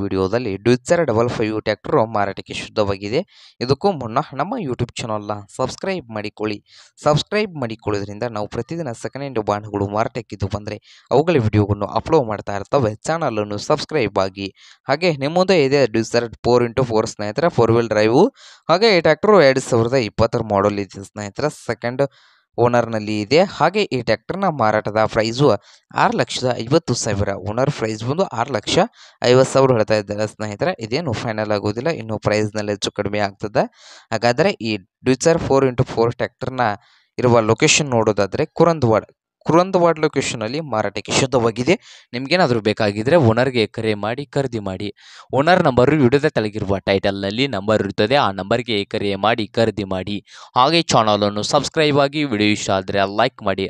ವಿಡಿಯೋದಲ್ಲಿ ಡ್ಯೂಸರ್ double five tractor ಮಾರಾಟಕ್ಕೆ ಶುದ್ಧವಾಗಿದೆ. ಇದಕ್ಕೂ ಮುನ್ನ ನಮ್ಮ ಯೂಟ್ಯೂಬ್ ಚಾನಲ್ನ ಸಬ್ಸ್ಕ್ರೈಬ್ ಮಾಡಿಕೊಳ್ಳಿ. ಸಬ್ಸ್ಕ್ರೈಬ್ ಮಾಡಿಕೊಳ್ಳೋದ್ರಿಂದ ನಾವು ಪ್ರತಿದಿನ ಸೆಕೆಂಡ್ ಹ್ಯಾಂಡ್ ವಾಹನಗಳು ಮಾರಾಟಕ್ಕಿದ್ದು ಬಂದರೆ ಅವುಗಳ ವಿಡಿಯೋಗಳನ್ನು ಅಪ್ಲೋಡ್ ಮಾಡ್ತಾ ಇರ್ತವೆ. ಚಾನಲನ್ನು ಸಬ್ಸ್ಕ್ರೈಬ್ ಆಗಿ. ಹಾಗೆ ನಿಮ್ಮ ಮುಂದೆ ಇದೆ ಡ್ಯೂಸರ್ ಫೋರ್ ಇಂಟು ಫೋರ್ ಸ್ನೇಹಿತರೆ, ಫೋರ್ ವೀಲ್ ಡ್ರೈವು. ಹಾಗೆ ಈ ಟ್ಯಾಕ್ಟರ್ ಎರಡು ಸಾವಿರದ ಇಪ್ಪತ್ತರ ಮಾಡಲ್ ಇದೆ ಸ್ನೇಹಿತರೆ ಸೆಕೆಂಡ್ ಓನರ್ನಲ್ಲಿ ಇದೆ. ಹಾಗೆ ಈ ಟ್ಯಾಕ್ಟರ್ನ ಮಾರಾಟದ ಪ್ರೈಸು ಆರು ಲಕ್ಷದ ಐವತ್ತು ಸಾವಿರ. ಓನರ್ ಪ್ರೈಸ್ ಬಂದು ಆರು ಲಕ್ಷ ಐವತ್ತು ಸಾವಿರ ಹೇಳ್ತಾ ಇದ್ದಾರೆ ಸ್ನೇಹಿತರೆ. ಇದೇನು ಫೈನಲ್ ಆಗೋದಿಲ್ಲ, ಇನ್ನು ಪ್ರೈಸ್ನಲ್ಲಿ ಹೆಚ್ಚು ಕಡಿಮೆ ಆಗ್ತದೆ. ಹಾಗಾದರೆ ಈ ಡ್ಯೂಚರ್ ಫೋರ್ ಇಂಟು ಫೋರ್ ಟ್ಯಾಕ್ಟರ್ನ ಇರುವ ಲೊಕೇಶನ್ ನೋಡೋದಾದರೆ ಕುರಂದವಾಡ್ ಕುರಂದವಾಡ್ ಲೊಕೇಶನಲ್ಲಿ ಮಾರಾಟಕ್ಕೆ ಶುದ್ಧವಾಗಿದೆ. ನಿಮ್ಗೇನಾದರೂ ಬೇಕಾಗಿದ್ದರೆ ಓನರ್ಗೆ ಕರೆ ಮಾಡಿ, ಖರೀದಿ ಮಾಡಿ. ಓನರ್ ನಂಬರು ವಿಡಿಯೋದ ತೆಳಗಿರುವ ಟೈಟಲ್ನಲ್ಲಿ ನಂಬರ್ ಇರುತ್ತದೆ ಆ ನಂಬರ್ಗೆ ಕರೆ ಮಾಡಿ, ಖರೀದಿ ಮಾಡಿ. ಹಾಗೆ ಚಾನಲನ್ನು ಸಬ್ಸ್ಕ್ರೈಬ್ ಆಗಿ ವಿಡಿಯೋ ಇಷ್ಟ ಆದರೆ ಲೈಕ್ ಮಾಡಿ.